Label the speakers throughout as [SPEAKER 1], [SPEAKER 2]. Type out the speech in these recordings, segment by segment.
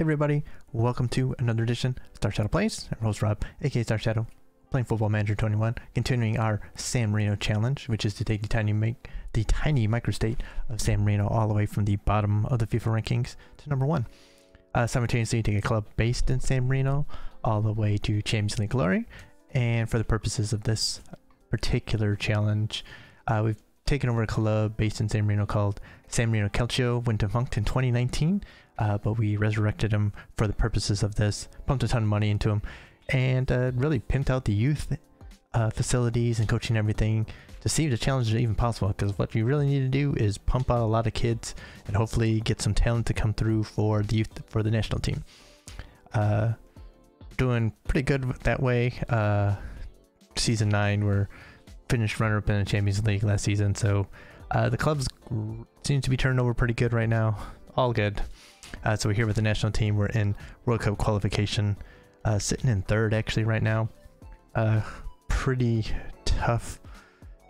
[SPEAKER 1] everybody, welcome to another edition Star Shadow Plays. I'm host Rob, aka Star Shadow, playing Football Manager 21, continuing our San Marino challenge, which is to take the tiny make the tiny microstate of San Marino all the way from the bottom of the FIFA rankings to number one. Uh, simultaneously, take a club based in San Marino all the way to Champions League glory. And for the purposes of this particular challenge, uh, we've taken over a club based in San Marino called San Marino Calcio, went defunct in 2019 uh, but we resurrected him for the purposes of this, pumped a ton of money into him, and uh, really pimped out the youth uh, facilities and coaching and everything to see if the challenge is even possible. Because what you really need to do is pump out a lot of kids and hopefully get some talent to come through for the youth for the national team. Uh, doing pretty good that way. Uh, season nine, we're finished runner-up in the Champions League last season, so uh, the club's seems to be turning over pretty good right now. All good. Uh, so we're here with the national team. We're in World Cup qualification, uh, sitting in third actually right now. Uh, pretty tough,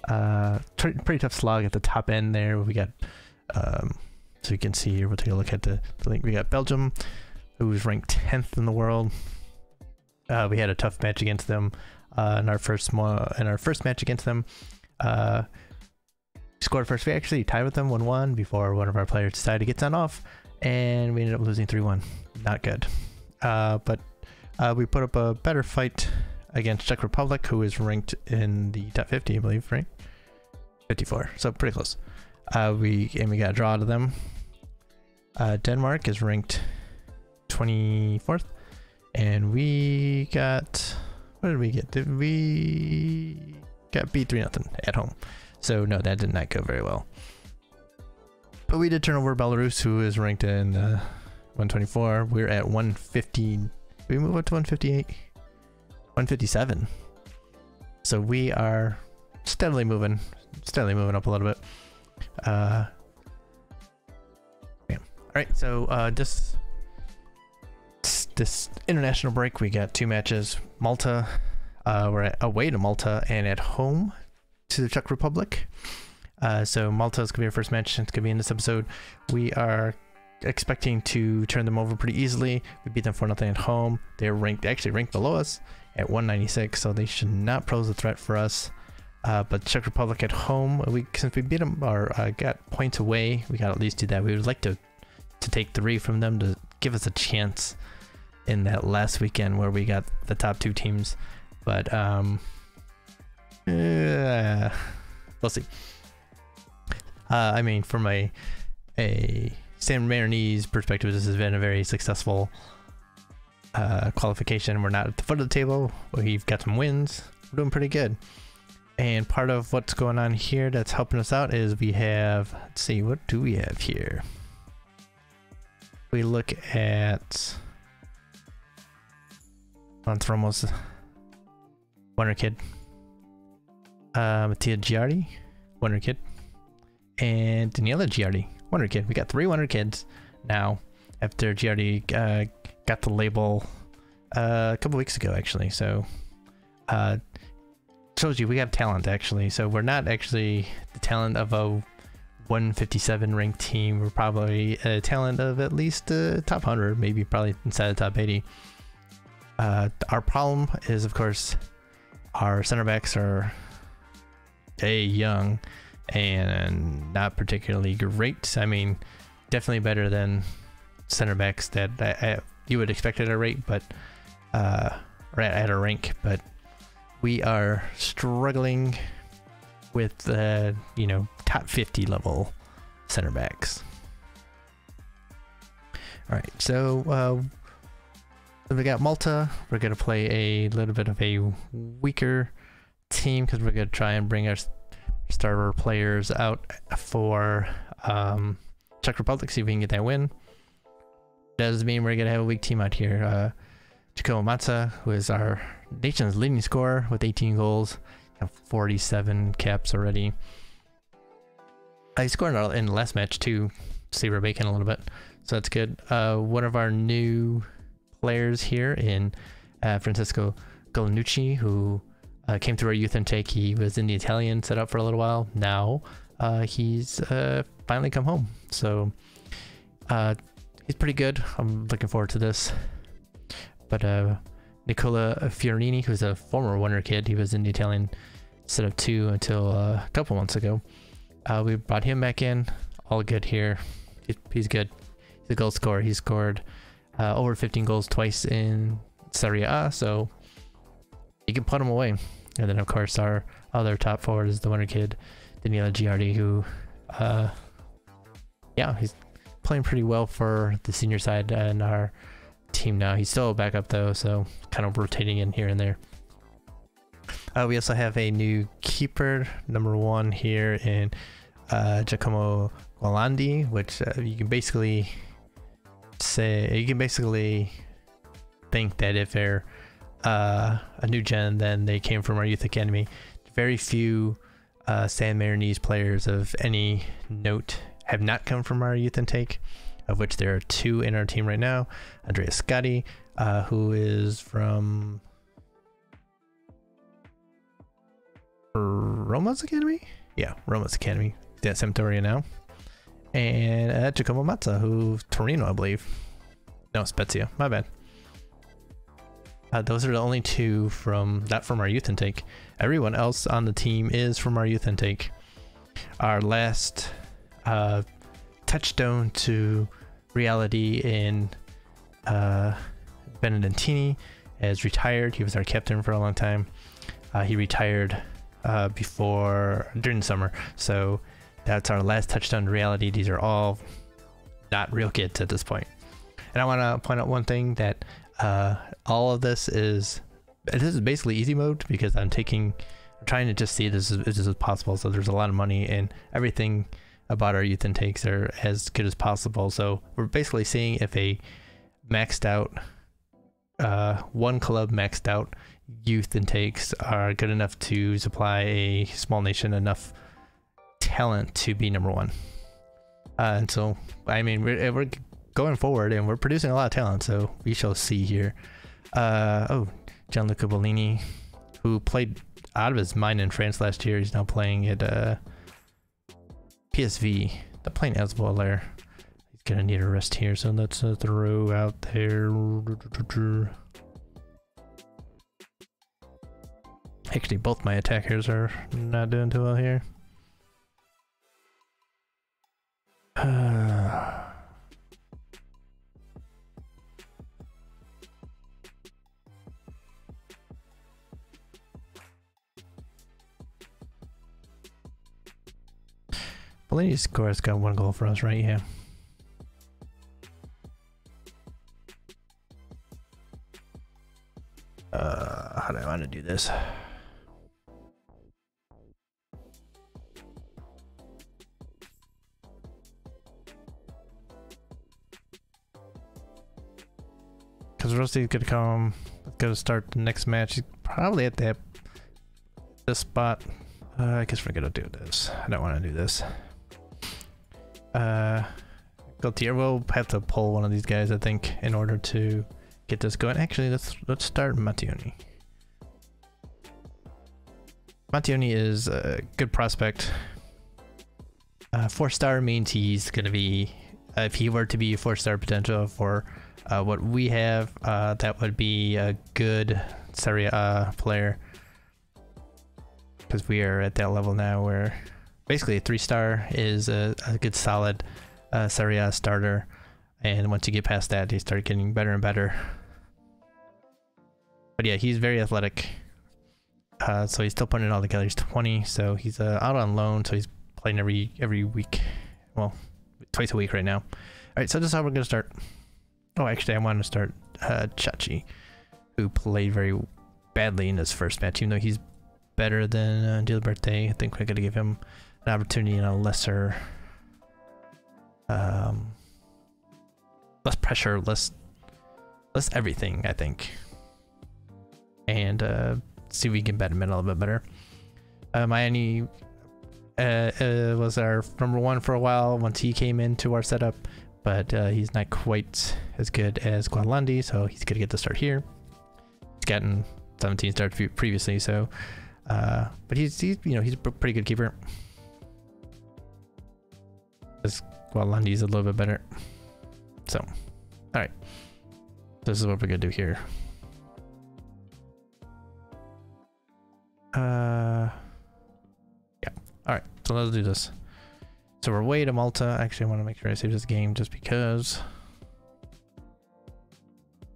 [SPEAKER 1] uh, pretty tough slog at the top end there. We got, um, so you can see here. We'll take a look at the, the link. We got Belgium, who's ranked 10th in the world. Uh, we had a tough match against them uh, in our first in our first match against them. Scored first. We actually tied with them 1-1 before one of our players decided to get sent off and we ended up losing 3-1. Not good. Uh, but uh, we put up a better fight against Czech Republic, who is ranked in the top 50, I believe, right? 54, so pretty close. Uh, we and we got a draw to them. Uh, Denmark is ranked 24th, and we got what did we get? Did we got beat three nothing at home? So no, that did not go very well. But we did turn over Belarus, who is ranked in uh, 124. We're at 150. We move up to 158, 157. So we are steadily moving, steadily moving up a little bit. Uh. All right. So uh, this this international break, we got two matches. Malta, uh, we're at, away to Malta and at home to the Czech Republic. Uh, so Malta is going to be our first match. It's going to be in this episode. We are expecting to turn them over pretty easily. We beat them for nothing at home. They're ranked, actually ranked below us at 196, so they should not pose a threat for us. Uh, but Czech Republic at home, we since we beat them or uh, got points away, we got at least do that. We would like to to take three from them to give us a chance in that last weekend where we got the top two teams. But um, uh, we'll see. Uh, I mean, from a a San Marinese perspective, this has been a very successful uh, qualification. We're not at the foot of the table. We've got some wins. We're doing pretty good. And part of what's going on here that's helping us out is we have, let's see, what do we have here? We look at, on almost Wonder Kid. Uh, Mattia Giardi, Wonder Kid and Daniela Giardi, Wonder Kid. We got three Wonder Kids now after Giardi uh, got the label uh, a couple weeks ago, actually. So, uh, shows you we have talent, actually. So, we're not actually the talent of a 157 ranked team. We're probably a talent of at least uh, top 100, maybe probably inside the top 80. Uh, our problem is, of course, our center backs are a young and not particularly great. I mean, definitely better than center backs that I, I, you would expect at a rate, but uh, at, a rank. But we are struggling with uh, you know top 50 level center backs. All right, so uh, we got Malta. We're gonna play a little bit of a weaker team because we're gonna try and bring our starter players out for um, Czech Republic, see if we can get that win. Does mean we're gonna have a weak team out here. Uh, Chico Matza, who is our nation's leading scorer with 18 goals, 47 caps already. I scored in the last match too, Saber Bacon a little bit, so that's good. Uh, one of our new players here in uh, Francisco Golinucci, who uh, came through our youth intake. He was in the Italian setup for a little while. Now uh, he's uh, finally come home. So uh, he's pretty good. I'm looking forward to this. But uh, Nicola Fiorini, who's a former Wonder Kid, he was in the Italian setup two until uh, a couple months ago. We brought him back in. All good here. he's good. He's a goal scorer. He scored over 15 goals twice in Serie A, so you can put him away. And then, of course, our other top forward is the Wonder Kid, Daniele Giardi, who, uh, yeah, he's playing pretty well for the senior side and our team now. He's still a backup, though, so kind of rotating in here and there. Uh, we also have a new keeper, number one here in uh, Giacomo Gualandi, which uh, you can basically say, you can basically think that if they're uh, a new gen, then they came from our youth academy. Very few uh, San Marinese players of any note have not come from our youth intake, of which there are two in our team right now. Andrea Scotti, uh, who is from Roma's Academy? Yeah, Roma's Academy. He's at Sampdoria now. And uh, Giacomo Mazza, who Torino, I believe. No, Spezia. My bad. Uh, those are the only two from that from our youth intake. Everyone else on the team is from our youth intake. Our last uh, touchstone to reality in uh, Benedettini has retired. He was our captain for a long time. Uh, he retired uh, before during the summer, so that's our last touchstone to reality. These are all not real kids at this point. And I want to point out one thing that uh, all of this is this is basically easy mode because I'm taking I'm trying to just see this as, as, as possible. So there's a lot of money and everything about our youth intakes are as good as possible. So we're basically seeing if a maxed out uh, one club maxed out youth intakes are good enough to supply a small nation enough talent to be number one. Uh, and so, I mean, we're, we're going forward and we're producing a lot of talent, so we shall see here. Uh, oh, Gianluca Bellini, who played out of his mind in France last year, he's now playing at uh, PSV. They're well there. He's gonna need a rest here, so let's uh, throw out there. Actually, both my attackers are not doing too well here. Bellini's score has got one goal for us right here. Uh, how do I want to do this? Because Rossi's gonna come, gonna start the next match. Probably at that this spot. Uh, I guess we're gonna do this. I don't want to do this. Uh, Gaultier will have to pull one of these guys, I think, in order to get this going. Actually, let's let's start Mattioni. Mattioni is a good prospect. Uh, four star means he's gonna be, uh, if he were to be four star potential for uh, what we have, uh, that would be a good Serie A player. Because we are at that level now where basically a three star is a, a good solid uh, starter, and once you get past that, you start getting better and better. But yeah, he's very athletic. Uh, so he's still putting it all together. He's 20, so he's uh, out on loan, so he's playing every every week. Well, twice a week right now. All right, so this is how we're gonna start. Oh, actually, I want to start uh, Chachi, who played very badly in his first match, even though he's better than uh, Gilberte. I think we're gonna give him an opportunity in a lesser um less pressure less less everything i think and uh see if we can in a little bit better uh miami uh, uh, was our number one for a while once he came into our setup but uh, he's not quite as good as Gualandi, so he's gonna get the start here. He's gotten 17 starts previously, so uh, but he's, he's you know he's a pretty good keeper. Because Gualandi's a little bit better. So Alright. This is what we're gonna do here. Uh Yeah. Alright, so let's do this. So we're way to Malta. Actually I want to make sure I save this game just because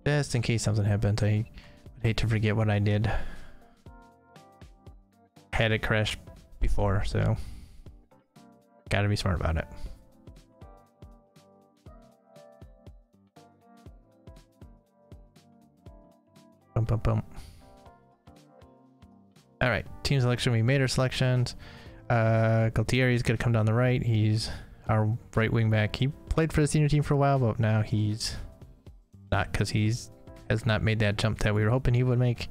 [SPEAKER 1] just in case something happens, I would hate to forget what I did. Had a crash before, so gotta be smart about it. Bum, bum, bum. All right, team selection. We made our selections. Uh, Galtieri's gonna come down the right. He's our right wing back. He played for the senior team for a while, but now he's not because he's has not made that jump that we were hoping he would make.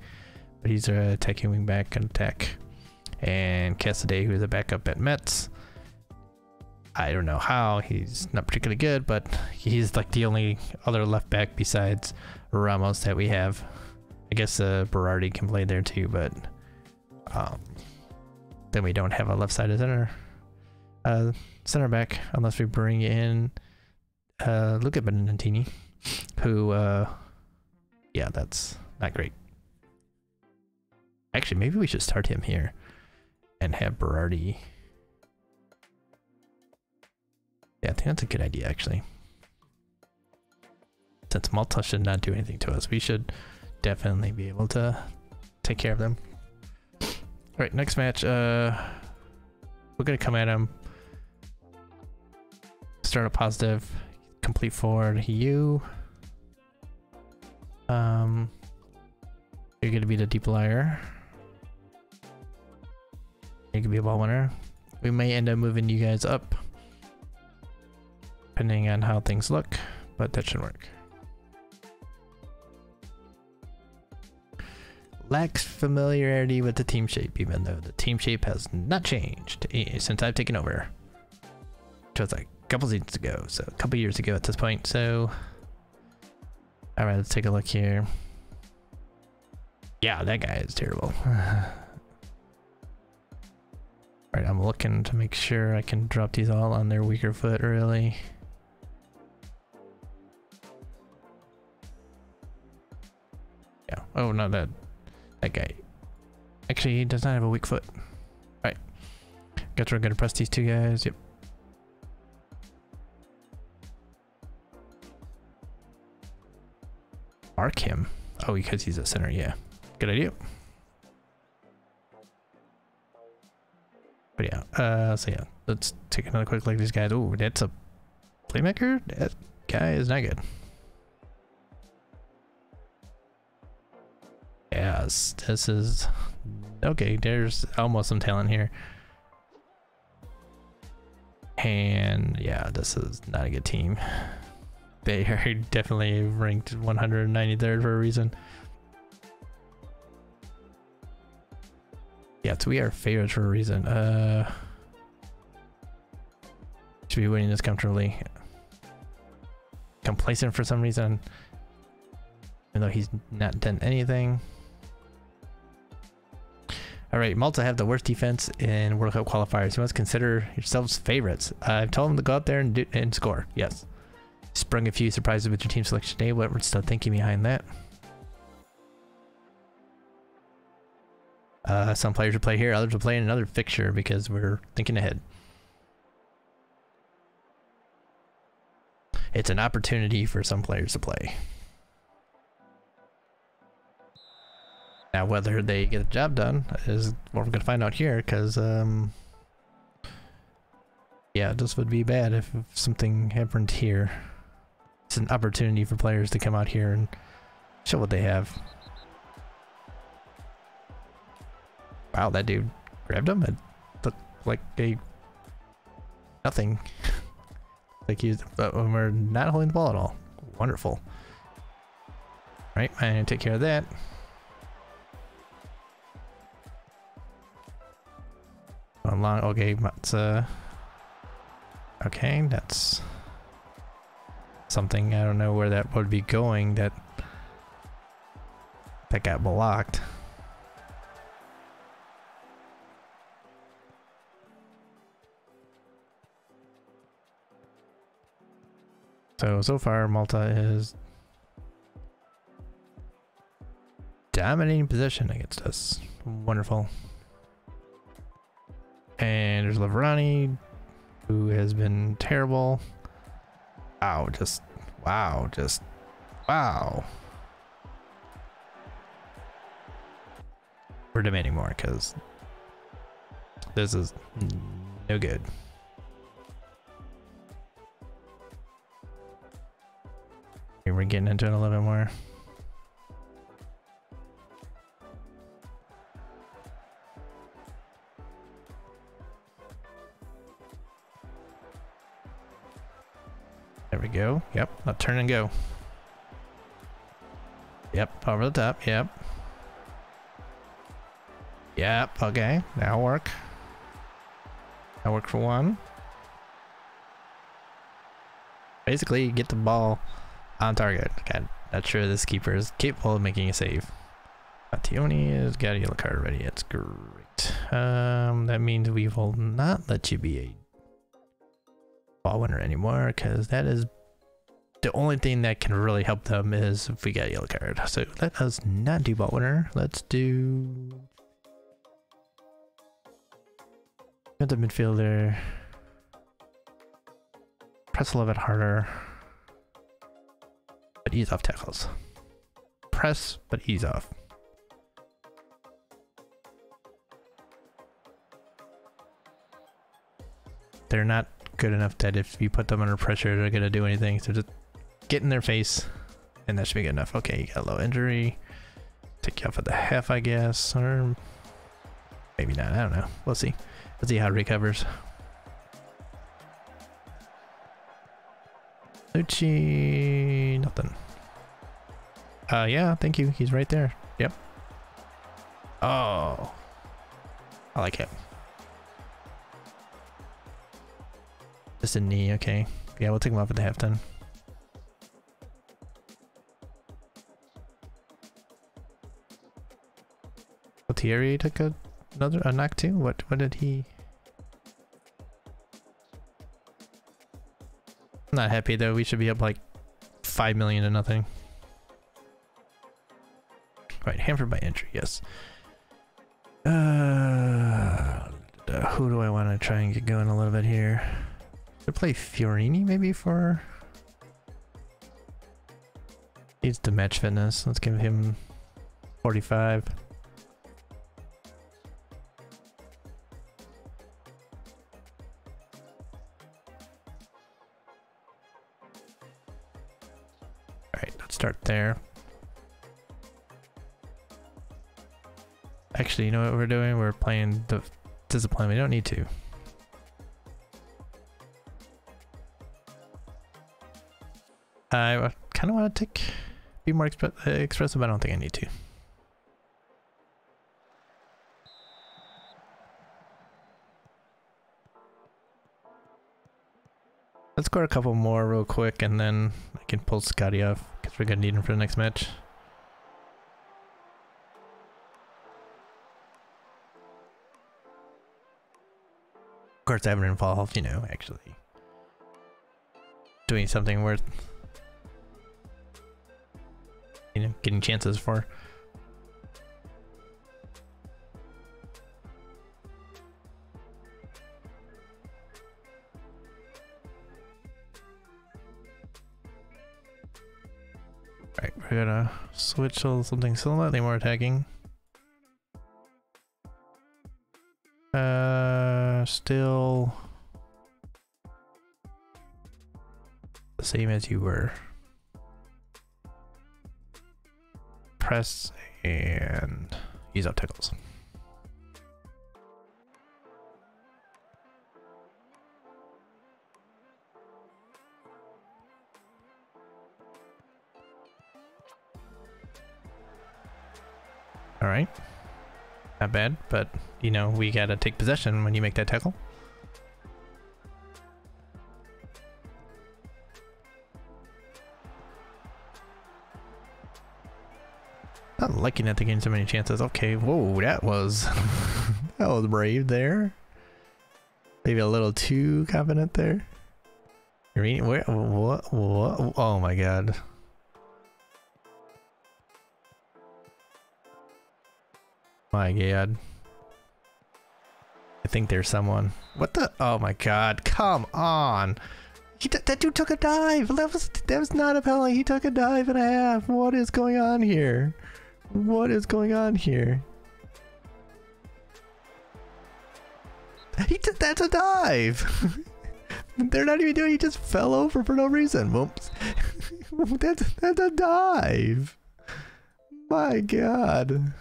[SPEAKER 1] But he's a attacking wing back and attack. And Casadei, who's a backup at Metz. I don't know how. He's not particularly good, but he's like the only other left back besides Ramos that we have. I guess uh, Berardi can play there too, but um, then we don't have a left-sided center uh, center back unless we bring in uh, Luca Benantini, who, uh, yeah, that's not great. Actually, maybe we should start him here and have Berardi. Yeah, I think that's a good idea, actually. Since Malta should not do anything to us, we should definitely be able to take care of them. All right, next match. Uh, we're gonna come at him. Start a positive, complete forward. You. Um, you're gonna be the deep liar. You can be a ball winner. We may end up moving you guys up, depending on how things look, but that should work. Lacks familiarity with the team shape, even though the team shape has not changed eh, since I've taken over. Which was like a couple seasons ago, so a couple years ago at this point. So, all right, let's take a look here. Yeah, that guy is terrible. all right, I'm looking to make sure I can drop these all on their weaker foot really. Yeah. Oh, no, that that guy. Actually, he does not have a weak foot. Right. Guess we're gonna press these two guys. Yep. Mark him. Oh, because he's a center. Yeah. Good idea. But yeah. Uh. So yeah. Let's take another quick look at these guys. Oh, that's a playmaker. That guy is not good. Yes, this is okay. There's almost some talent here, and yeah, this is not a good team. They are definitely ranked 193rd for a reason. Yeah, we are favorites for a reason. Uh, should be winning this comfortably. Complacent for some reason, even though he's not done anything. All right, Malta have the worst defense in World Cup qualifiers. You must consider yourselves favorites. I've told them to go out there and, do, and score. Yes. Sprung a few surprises with your team selection today. What we're still thinking behind that? Uh, some players will play here, others will play in another fixture because we're thinking ahead. It's an opportunity for some players to play. Now, whether they get the job done is what we're going to find out here, because, um, yeah, this would be bad if, something happened here. It's an opportunity for players to come out here and show what they have. Wow, that dude grabbed him. It looked like a nothing. like he's, but when we're not holding the ball at all. Wonderful. Right, I'm gonna take care of that. Long, okay, that's uh, okay, that's something I don't know where that would be going. That that got blocked. So, so far Malta is dominating position against us. Wonderful. And there's Lavrani, who has been terrible. Wow, just wow, just wow. We're demanding more because this is no good. We're getting into it a little bit more. Go. Yep, now turn and go. Yep, over the top. Yep. Yep, okay. Now work. Now work for one. Basically, get the ball on target. God, not sure this keeper is capable of making a save. Mattioni has got a yellow card already. That's great. Um, that means we will not let you be a ball winner anymore because that is the only thing that can really help them is if we get a yellow card. So let us not do ball winner. Let's do the midfielder. Press a little bit harder. But ease off tackles. Press, but ease off. They're not good enough that if you put them under pressure, they're going to do anything. So just get in their face, and that should be good enough. Okay, you got a low injury. Take you off at the half, I guess, or maybe not. I don't know. We'll see. Let's see how it recovers. Lucci, nothing. Uh, yeah, thank you. He's right there. Yep. Oh. I like it. Just a knee, okay. Yeah, we'll take him off at the half then. Thierry took a, another a knock too? What what did he Not happy though, we should be up like 5 million to nothing. Right, hampered by injury, yes. Uh, who do I want to try and get going a little bit here? To play Fiorini maybe for... Needs to match fitness. Let's give him 45. Start there. Actually, you know what we're doing? We're playing the discipline. We don't need to. I kind of want to take, be more uh, expressive, I don't think I need to. Let's score a couple more real quick and then I can pull Scotti off because we're to need him for the next match. Of course, I haven't involved, you know, actually doing something worth, you know, getting chances for. Switch to something slightly more attacking. Uh, still the same as you were. Press and ease off tackles. Right. Not bad, but you know, we gotta take possession when you make that tackle. Not liking that they're getting so many chances. Okay, whoa, that was that was brave there. Maybe a little too confident there. You're what what oh my god. My god. I think there's someone. What the oh my god, come on. He that dude took a dive. That was that was not a penalty. He took a dive and a half. What is going on here? What is going on here? He did that's a dive. They're not even doing. He just fell over for no reason. Whoops. that's that's a dive. My God.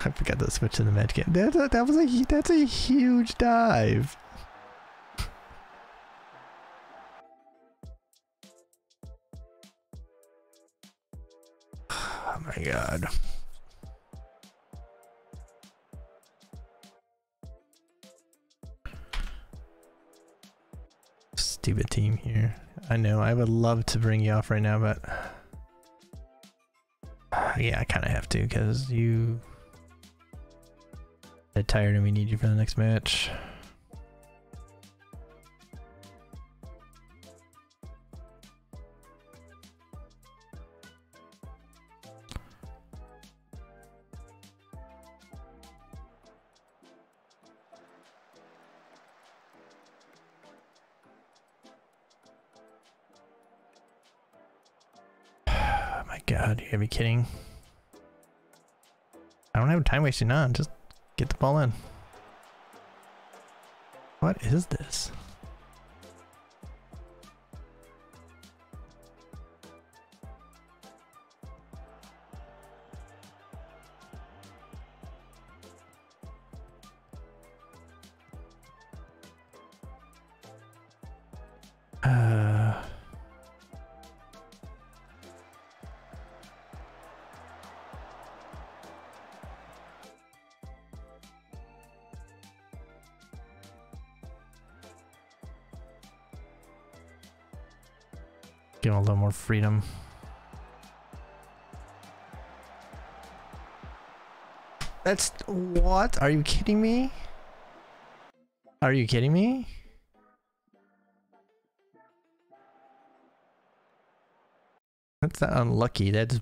[SPEAKER 1] I forgot to switch to the med kit. That, was a that's a huge dive. Oh my god. Stupid team here. I know, I would love to bring you off right now, but... Yeah, I kind of have to, because you tired and we need you for the next match. Oh my god, you gotta be kidding. I don't have time wasting on, just Get the ball in. What is this? Give him a little more freedom. That's what? Are you kidding me? Are you kidding me? That's not unlucky. That's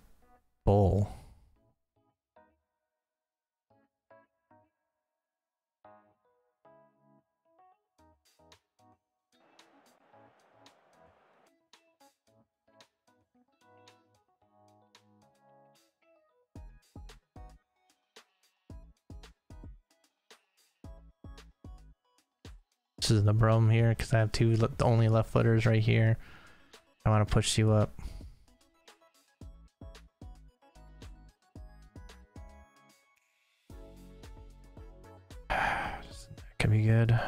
[SPEAKER 1] I have two le only left footers right here. I want to push you up. could be good.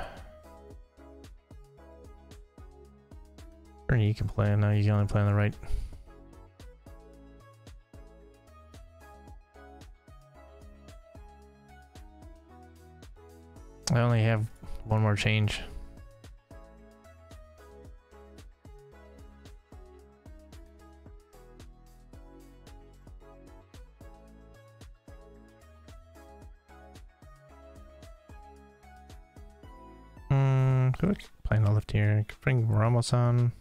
[SPEAKER 1] Or you can play. No, you can only play on the right. I only have one more change. Bring Ramos on.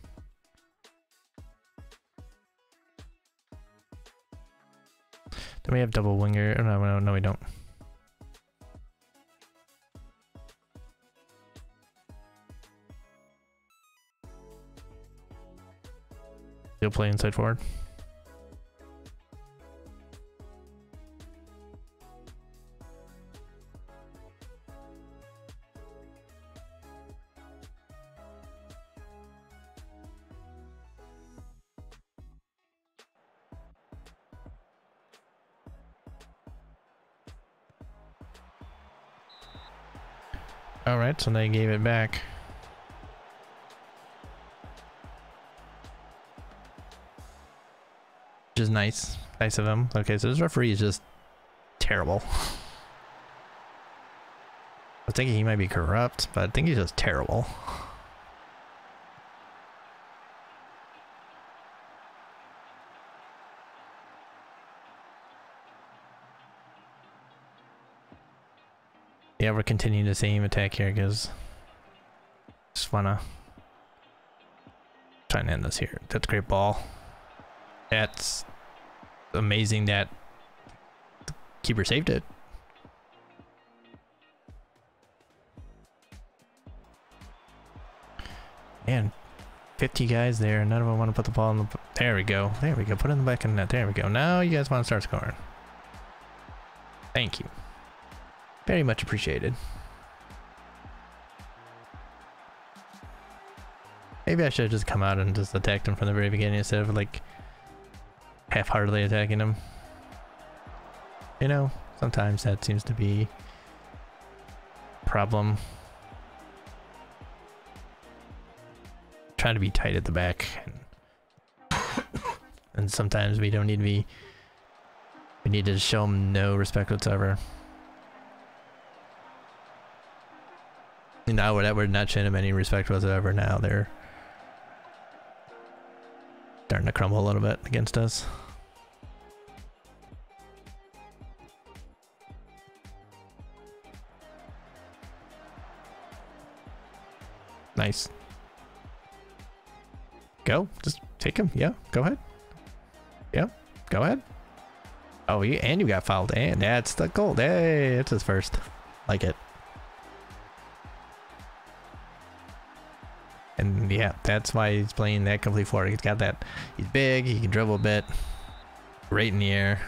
[SPEAKER 1] Then we have double winger. Oh, no, no, no, we don't. Go play inside forward. Alright, so they gave it back. Which is nice. Nice of him. Okay, so this referee is just terrible. I was thinking he might be corrupt, but I think he's just terrible. Yeah, we're continuing the same attack here because just wanna try and end this here. That's great ball. That's amazing that keeper saved it. And 50 guys there. None of them want to put the ball in the... There we go. There we go. Put it in the back of the net. There we go. Now you guys want to start scoring. Thank you. Very much appreciated. Maybe I should have just come out and just attacked him from the very beginning instead of like half-heartedly attacking him. You know, sometimes that seems to be problem. Trying to be tight at the back. And, and sometimes we don't need to be... We need to show them no respect whatsoever. Now we're, we're not showing them any respect whatsoever now. They're starting to crumble a little bit against us. Nice. Go. Just take him. Yeah. Go ahead. Yeah. Go ahead. Oh, you, and you got fouled. And that's the goal. Hey, it's his first. Like it. Yeah, that's why he's playing that complete forward. He's got that. He's big. He can dribble a bit. Right in the air.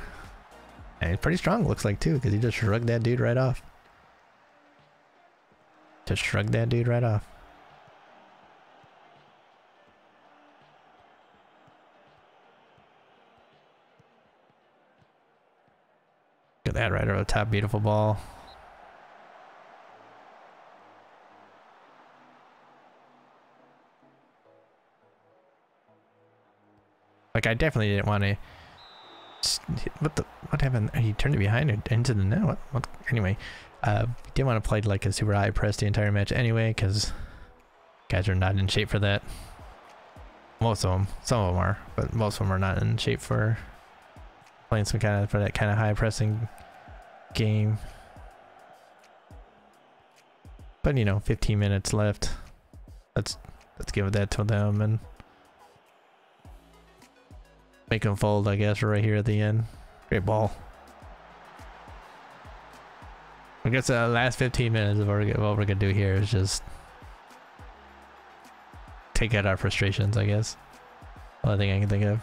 [SPEAKER 1] And he's pretty strong, looks like, too, because he just shrugged that dude right off. Just shrugged that dude right off. Look at that right over the top, beautiful ball. Like I definitely didn't want to. What the? What happened? He turned it behind into the net. What? what? Anyway, uh, didn't want to play like a super high press the entire match anyway, because guys are not in shape for that. Most of them, some of them are, but most of them are not in shape for playing some kind of for that kind of high pressing game. But you know, 15 minutes left. Let's let's give that to them and make them fold, I guess, right here at the end. Great ball. I guess the last 15 minutes of what we're, what we're gonna do here is just take out our frustrations, I guess. Only thing I can think of.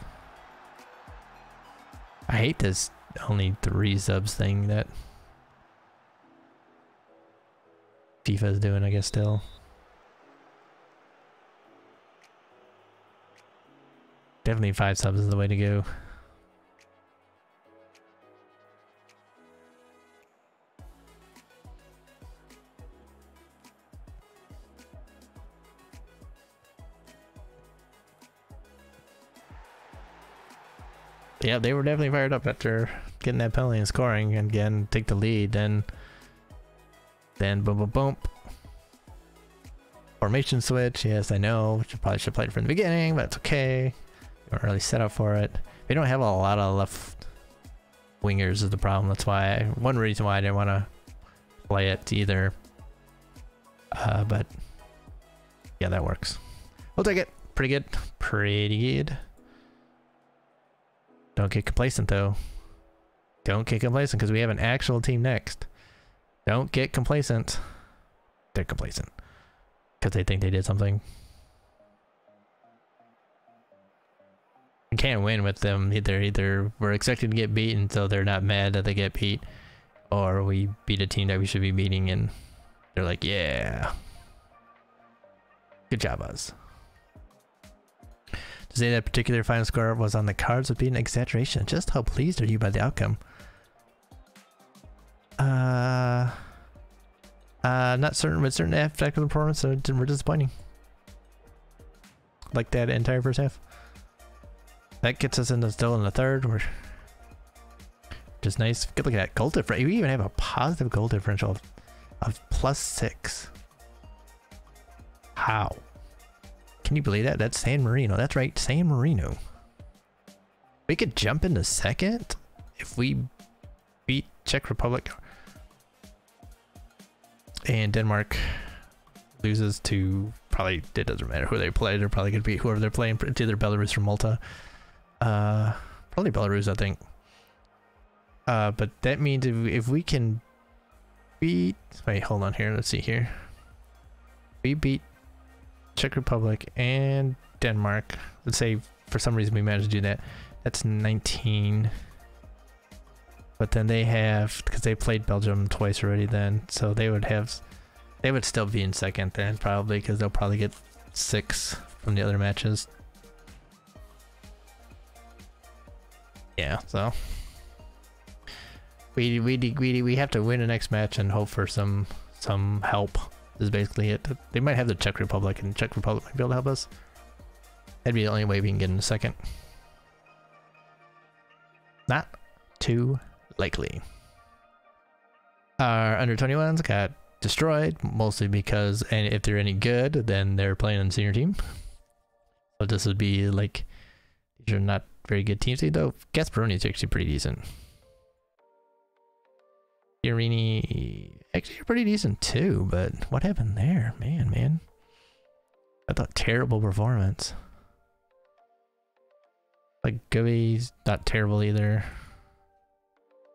[SPEAKER 1] I hate this only three subs thing that FIFA is doing, I guess, still. Definitely five subs is the way to go. Yeah, they were definitely fired up after getting that penalty and scoring and again take the lead. Then, then boom, boom, boom. Formation switch. Yes, I know. Should probably should have played from the beginning, but it's okay weren't really set up for it. We don't have a lot of left wingers is the problem. That's why I, one reason why I didn't want to play it either. Uh, but yeah, that works. We'll take it. Pretty good. Pretty good. Don't get complacent though. Don't get complacent because we have an actual team next. Don't get complacent. They're complacent because they think they did something. Can't win with them either. Either we're expected to get beaten, so they're not mad that they get beat, or we beat a team that we should be beating, and they're like, "Yeah, good job, us." To say that particular final score was on the cards would be an exaggeration. Just how pleased are you by the outcome? Uh, uh, not certain, but certain aspects of the performance were disappointing. Like that entire first half. That gets us into still in the third. We're just nice. Good look at that goal differential. We even have a positive goal differential of, of plus six. How? Can you believe that? That's San Marino. That's right, San Marino. We could jump into second if we beat Czech Republic. and Denmark loses to probably it doesn't matter who they play. They're probably gonna beat whoever they're playing. It's either Belarus or Malta. Uh, probably Belarus, I think. Uh, but that means if, if we can beat, wait, hold on here. Let's see here. We beat Czech Republic and Denmark. Let's say for some reason we managed to do that. That's 19. But then they have, because they played Belgium twice already then, so they would have, they would still be in second then probably, because they'll probably get six from the other matches. Yeah, so we we we we have to win the next match and hope for some some help. Is basically it. They might have the Czech Republic, and Czech Republic might be able to help us. That'd be the only way we can get in a second. Not too likely. Our under 21s got destroyed, mostly because and if they're any good, then they're playing on the senior team. So this would be like these are not very good teams, though. Gasparoni is actually pretty decent. Irini actually pretty decent too, but what happened there? Man, man. I thought terrible performance. Like Goey's not terrible either.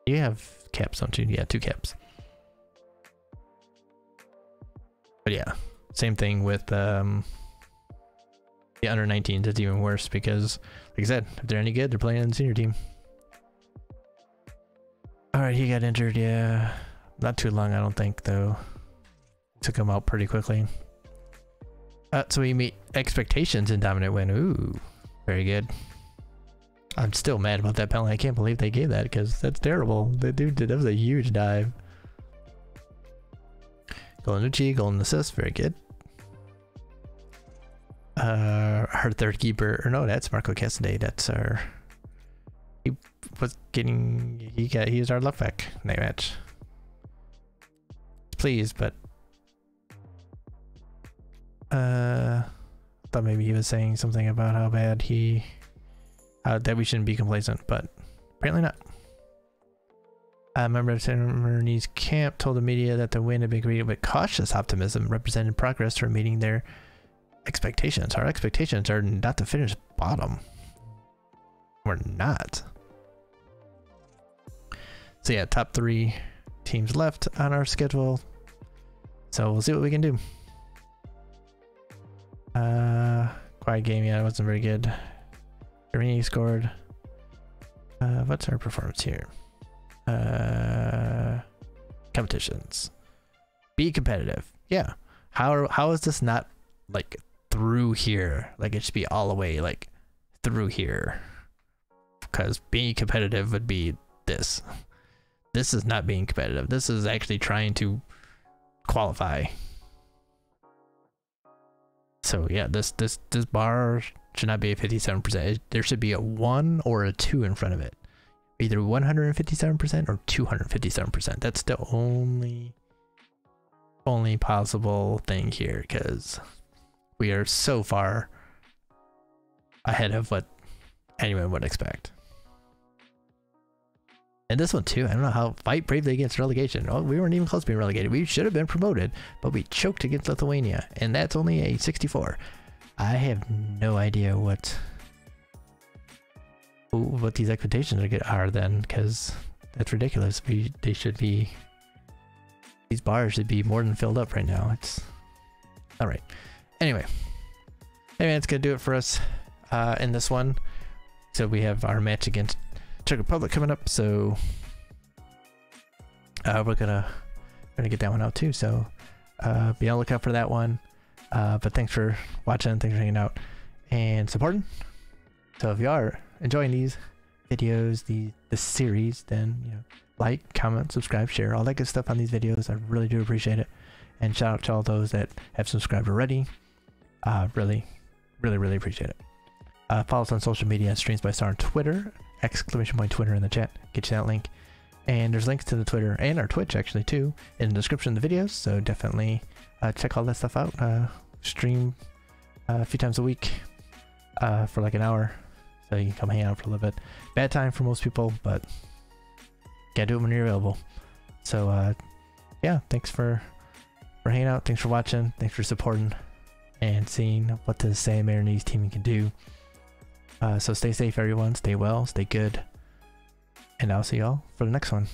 [SPEAKER 1] You have caps on two, yeah, two caps. But yeah, same thing with um, the under 19s. It's even worse because, I said, if they're any good, they're playing on the senior team. All right, he got injured. Yeah, not too long, I don't think, though. Took him out pretty quickly. Uh, so we meet expectations in dominant win. Ooh, very good. I'm still mad about that penalty. I can't believe they gave that because that's terrible. The dude did that was a huge dive. Golden Uchi, golden assist, very good. Uh, our third keeper, or no, that's Marco Cassidy. That's our. He was getting. He got. He was our left back that match. Please, but. Uh, thought maybe he was saying something about how bad he uh, that we shouldn't be complacent, but apparently not. A member of Senator camp told the media that the win had been greeted with cautious optimism, representing progress toward meeting their expectations. Our expectations are not to finish bottom. We're not. So yeah, top three teams left on our schedule. So we'll see what we can do. Uh, quiet game, yeah, it wasn't very good. Germany scored. Uh, what's our performance here? Uh, competitions. Be competitive. Yeah. How how is this not like through here? Like it should be all the way like through here. Because being competitive would be this. This is not being competitive. This is actually trying to qualify. So yeah, this this this bar should not be a 57%. There should be a 1 or a 2 in front of it. Either 157% or 257%. That's the only only possible thing here because we are so far ahead of what anyone would expect. And this one too, I don't know how fight bravely against relegation. Oh, we weren't even close to being relegated. We should have been promoted, but we choked against Lithuania, and that's only a 64. I have no idea what what these expectations are then, because that's ridiculous. We they should be these bars should be more than filled up right now. It's all right. Anyway, anyway, that's gonna do it for us uh, in this one. So we have our match against Czech Republic coming up. So uh, we're gonna gonna get that one out too. So uh, be on the lookout for that one. Uh, but thanks for watching, thanks for hanging out and supporting. So if you are enjoying these videos, the the series, then you know, like, comment, subscribe, share, all that good stuff on these videos. I really do appreciate it. And shout out to all those that have subscribed already. Uh, really, really, really appreciate it. Uh, follow us on social media, Streams by Star on Twitter, exclamation point Twitter in the chat. Get you that link. And there's links to the Twitter and our Twitch actually too in the description of the videos. So definitely uh, check all that stuff out. Uh, stream uh, a few times a week uh, for like an hour, so you can come hang out for a little bit. Bad time for most people, but gotta do it when you're available. So uh, yeah, thanks for for hanging out. Thanks for watching. Thanks for supporting and seeing what the Sammarinese team can do. Uh, so stay safe, everyone. Stay well. Stay good. And I'll see y'all for the next one.